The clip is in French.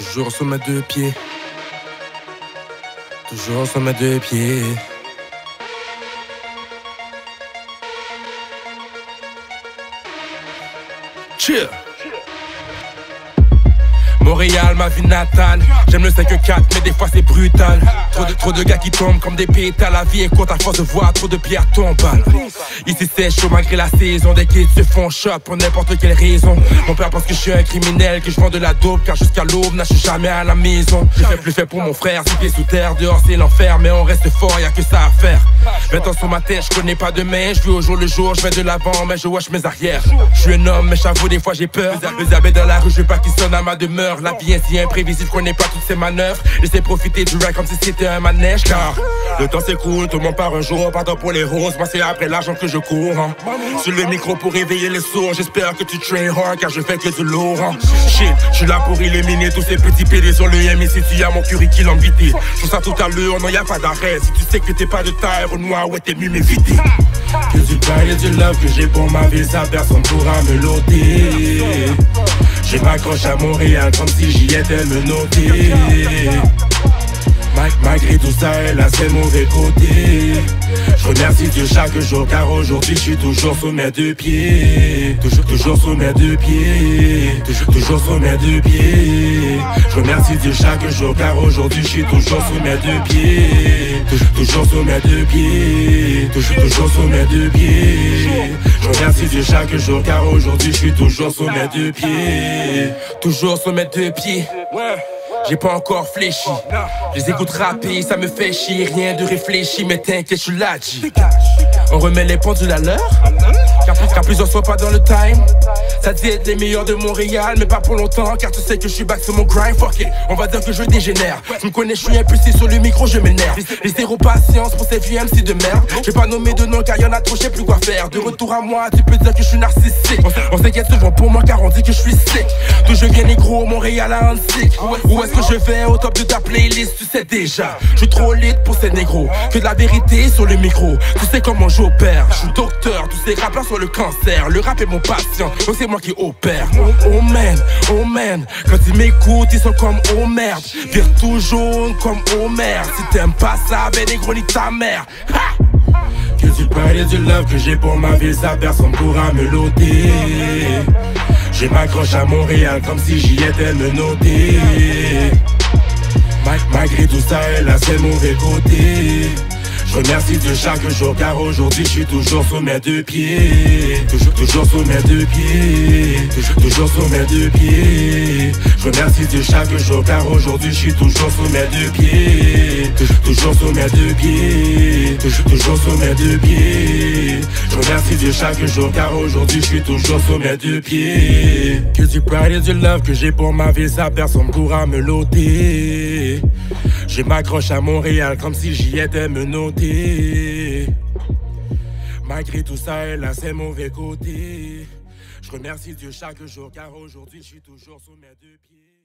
Toujours sur mes deux pieds. Toujours sur mes deux pieds. Chill. Montréal, ma vie natale. J'aime le 5-4, mais des fois c'est brutal. Trop de, gars qui tombent comme des pétales. La vie est courte à force de voir trop de pierres tomber. Ici c'est chaud malgré la saison. Des kids se font shot pour n'importe quelle raison. Mon père pense que je suis un criminel, que je vends de la dope. Car jusqu'à l'aube, je suis jamais à la maison. J'ai fait plus fait pour mon frère, six pieds sous terre. Dehors c'est l'enfer, mais on reste fort, y a que ça à faire. 20 ans sur ma tête, je connais pas demain. Je vis au jour le jour, je vais de l'avant, mais je wash mes arrières. Je suis un homme, mais j'avoue, des fois j'ai peur. Les dans la rue, je veux pas qu'ils sonnent à ma demeure. La vie est si imprévisible, je connais pas toutes ces manœuvres. J'essaie profiter du rap comme si c'était un manège, car le temps s'écoule, tout le monde part un jour. Pardon pour les roses, moi c'est après l'argent que je cours. hein. Sur le micro pour réveiller les sourds, j'espère que tu train hard, car je fais que du lourd. hein. Shit, je suis là pour éliminer tous ces petits PD sur le M. Ici, tu as mon curriculum vitae. Je ça tout à l'heure, non, y a pas d'arrêt. Si tu sais que t'es pas de taille, au noir, ouais, t'es mieux m'éviter. Que du bail et du love que j'ai pour ma vie, ça personne pourra me l'ôter. Je m'accroche à Montréal comme si j'y étais me noter. Ma- Malgré tout ça, elle a ses mauvais côtés. Je remercie Dieu chaque jour car aujourd'hui je suis toujours sur mes deux pieds. Toujours, toujours sur mes deux pieds. Toujours, toujours sur mes deux pieds. Je remercie Dieu chaque jour car aujourd'hui je suis toujours sur mes deux pieds. Toujours, toujours sur mes deux pieds. Toujours, toujours sur mes deux pieds. Je remercie Dieu chaque jour car aujourd'hui je suis toujours sur mes deux pieds. Toujours sur mes deux pieds. J'ai pas encore fléchi. Je les écoute rapper, ça me fait chier. Rien de réfléchi, mais t'inquiète, je suis là. On remet les pendules à l'heure. Car, plus- soient pas dans le time. Ça dit être les meilleurs de Montréal, mais pas pour longtemps. Car tu sais que je suis back sur mon grind. Fuck on va dire que je dégénère. Tu me connais, je suis impulsif sur le micro, je m'énerve. Les zéro patience pour ces vieux MC de merde. J'ai pas nommé de nom car y'en a trop, je sais plus quoi faire. De retour à moi, tu peux dire que je suis narcissique. On, s'inquiète souvent pour moi car on dit que je suis sick. D'où je viens, négro, Montréal a un sick. Où est-ce que je vais? Au top de ta playlist, tu sais déjà. Je suis trop lit pour ces négros. Que de la vérité sur le micro. Tu sais comment j'opère. Je suis docteur, tous ces rappeurs sur le cancer. Le rap est mon patient, donc c'est moi qui opère. Oh, man, oh man. Quand ils m'écoutent, ils sont comme oh. Vire tout comme oh. Si t'aimes pas ça, ben négro, nique ta mère. Ha! Que tu parles et du love que j'ai pour ma vie, ça personne pourra me l'ôter. Je m'accroche à Montréal comme si j'y étais me noter. Ma- Malgré tout ça, elle a ses mauvais côtés. Je remercie Dieu chaque jour car aujourd'hui je suis toujours sur mes deux pieds. Toujours, toujours sur mes deux pieds. Toujours, toujours sur mes deux pieds. Je remercie Dieu chaque jour car aujourd'hui je suis toujours sur mes deux pieds. Toujours, toujours sur mes deux pieds. Toujours, toujours sur mes deux pieds. Je remercie Dieu chaque jour car aujourd'hui je suis toujours sur mes deux pieds. Que du pride et du love que j'ai pour ma vie, ça personne pourra me l'ôter. Je m'accroche à Montréal comme si j'y étais me noter. Malgré tout ça, elle a ses mauvais côtés. Je remercie Dieu chaque jour car aujourd'hui je suis toujours sur mes deux pieds.